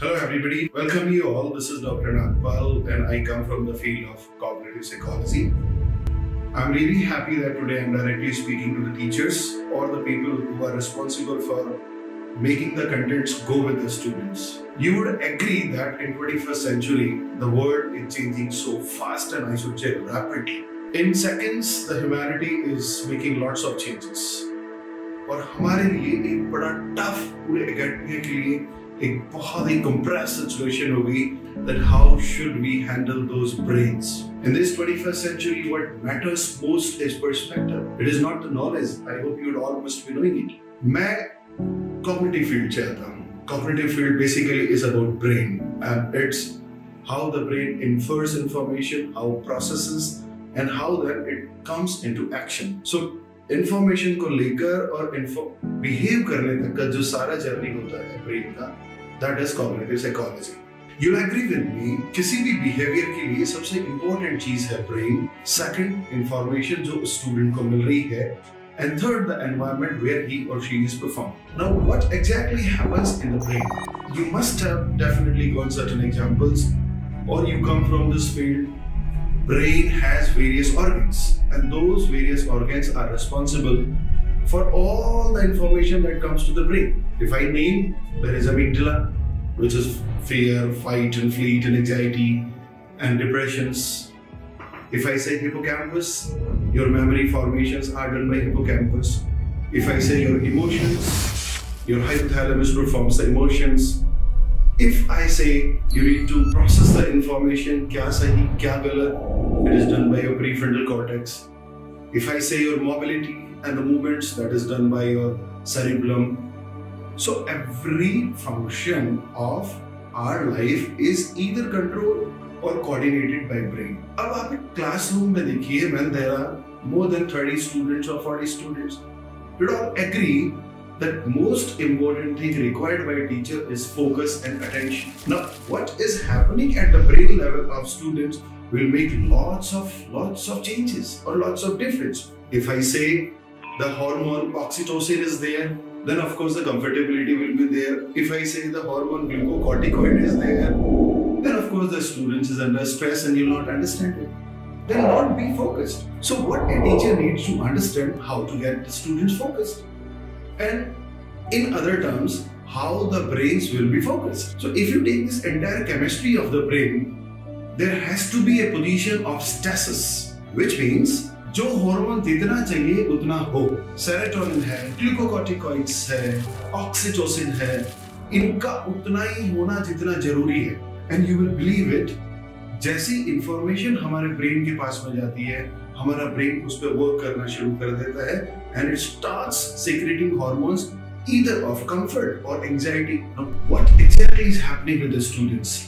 Hello, everybody. Welcome you all. This is Dr. Nagpal, and I come from the field of cognitive psychology. I'm really happy that today I'm directly speaking to the teachers or the people who are responsible for making the contents go with the students. You would agree that in 21st century, the world is changing so fast and I should say rapidly. In seconds, the humanity is making lots of changes. और हमारे लिए एक बड़ा tough पूरे academia के लिए एक बहुत ही कंप्रेस सिचुएशन होगी that how should we handle those brains in this 21st century what matters most is perspective it is not the knowledge I hope you all must be knowing it मैं cognitive field चाहता हूँ। Cognitive field basically is about brain and it's how the brain infers information how it and how that it comes into action so information को लेकर और behave करने तक का जो सारा जर्नी होता है ब्रेन का that is cognitive psychology you agree with me किसी भी बिहेवियर के लिए सबसे इंपॉर्टेंट चीज है ब्रेन सेकंड इंफॉर्मेशन जो स्टूडेंट को मिल रही है and third the environment where he or she is performing now what exactly happens in the brain you must have definitely got certain examples or you come from this field brain has various organs and those various organs are responsible for all the information that comes to the brain. If I name, there is amygdala, which is fear, fight and fleet and anxiety and depressions. If I say hippocampus, your memory formations are done by hippocampus. If I say your emotions, your hypothalamus performs the emotions. If I say you need to process the information, kya sahi, kya galat, it is done by your prefrontal cortex. If I say your mobility and the movements, that is done by your cerebellum. So every function of our life is either controlled or coordinated by brain. अब आप एक classroom में देखिए when there are more than 30 students or 40 students, you'd all agree that most important thing required by a teacher is focus and attention. Now, what is happening at the brain level of students will make lots of lots of changes or lots of difference. If I say the hormone oxytocin is there, then of course the comfortability will be there. If I say the hormone glucocorticoid is there, then of course the student is under stress and you'll not understand it. They'll not be focused. So what a teacher needs to understand how to get the students focused and in other terms, how the brains will be focused. So if you take this entire chemistry of the brain, there has to be a position of stasis, which means जो hormone जितना चाहिए, उतना हो। Serotonin है glucocorticoids है oxytocin है, इनका उतना ही होना जितना ज़रूरी है। And you will believe it जैसी इंफॉर्मेशन हमारे ब्रेन के पास में जाती है, हमारा ब्रेन उस पर वर्क करना शुरू कर देता है and it starts secreting hormones either of comfort और anxiety what exactly is happening students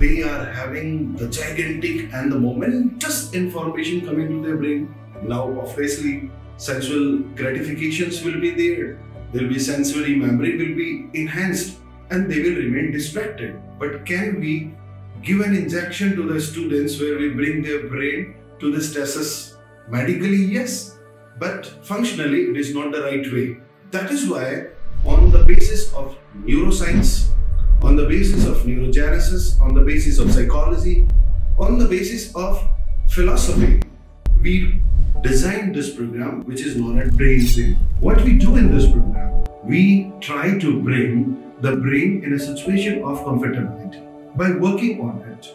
they are having the gigantic and the momentous information coming to their brain. Now, obviously, sensual gratifications will be there. There will be sensory memory will be enhanced and they will remain distracted. But can we give an injection to the students where we bring their brain to the stasis? Medically, yes but functionally it is not the right way. That is why on the basis of neuroscience, on the basis of neurogenesis, on the basis of psychology, on the basis of philosophy, we designed this program which is known as Brain Gym. What we do in this program, we try to bring the brain in a situation of comfortability by working on it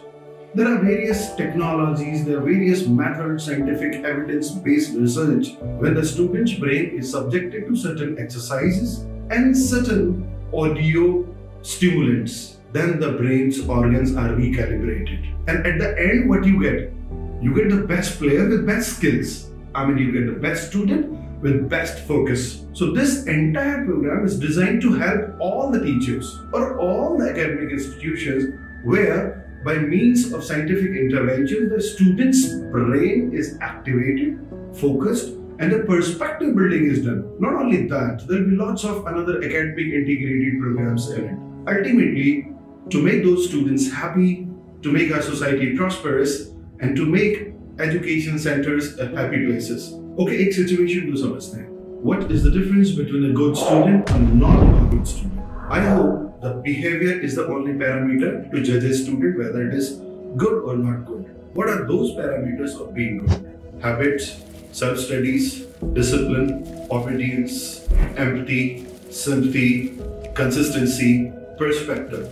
there are various technologies, there are various methods, scientific evidence-based research when the student's brain is subjected to certain exercises and certain audio stimulants. Then the brain's organs are recalibrated. And at the end, what you get? You get the best player with best skills. I mean, you get the best student with best focus. So this entire program is designed to help all the teachers or all the academic institutions where by means of scientific intervention, the student's brain is activated, focused, and the perspective building is done. Not only that, there will be lots of another academic integrated programs in it. Ultimately, to make those students happy, to make our society prosperous, and to make education centers happy places. Okay, एक situation को समझते हैं. What is the difference between a good student and not a good student? I hope the behavior is the only parameter to judge a student whether it is good or not good. What are those parameters of being good? Habits, self studies, discipline, obedience, empathy, sympathy, consistency, perspective.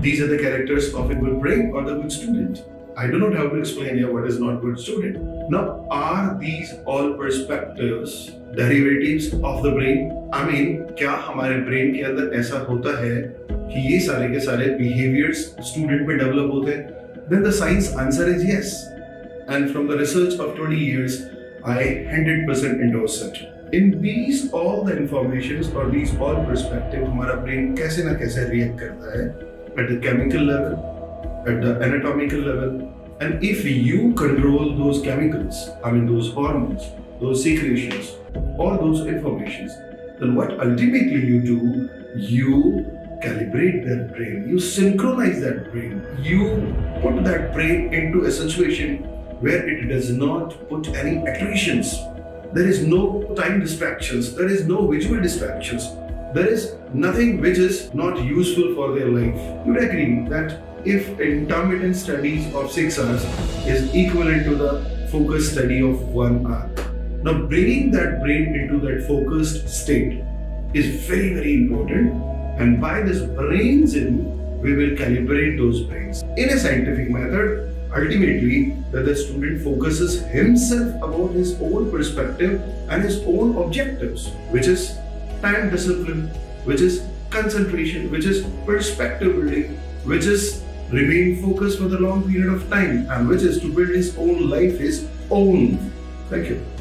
These are the characters of a good brain or the good student. I do not have to explain here what is not good student. Now, are these all perspectives derivatives of the brain? I mean, क्या हमारे brain के अंदर ऐसा होता है कि ये सारे के सारे बिहेवियर्स स्टूडेंट में डेवलप होते हैं then the science answer is yes and from the research of 20 years I 100% endorse it in these all the informations और दीज ऑल पर्सपेक्टिव हमारा ब्रेन कैसे ना कैसे रिएक्ट करता है at the chemical level at the anatomical level, and if you control those chemicals, I mean those hormones, those secretions, all those informations, then what ultimately you do, you calibrate that brain, you synchronize that brain, you put that brain into a situation where it does not put any attritions. There is no time distractions, there is no visual distractions, there is nothing which is not useful for their life. You would agree that if intermittent studies of 6 hours is equivalent to the focused study of 1 hour. Now bringing that brain into that focused state is very very important and by this Brain Gym we will calibrate those brains. In a scientific method, ultimately that the student focuses himself about his own perspective and his own objectives, which is time discipline, which is concentration, which is perspective building, which is remain focused for the long period of time, and which is to build his own life his own. Thank you.